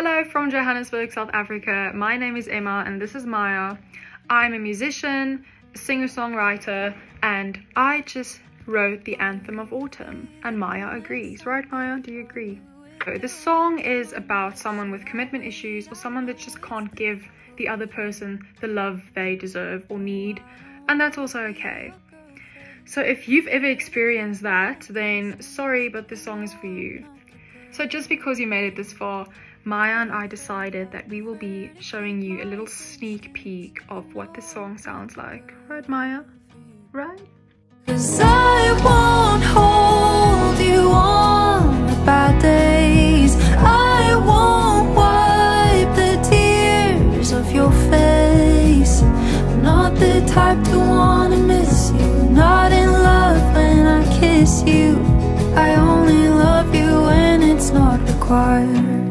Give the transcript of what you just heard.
Hello from Johannesburg, South Africa. My name is Emma and this is Maya. I'm a musician, singer-songwriter, and I just wrote the anthem of autumn. And Maya agrees, right Maya? Do you agree? So the song is about someone with commitment issues or someone that just can't give the other person the love they deserve or need, and that's also okay. So if you've ever experienced that, then sorry, but this song is for you. So just because you made it this far, Maya and I decided that we will be showing you a little sneak peek of what this song sounds like. Right, Maya? Right? Cause I won't hold you on the bad days. I won't wipe the tears off your face. I'm not the type to wanna miss you. Not in love when I kiss you. I not required.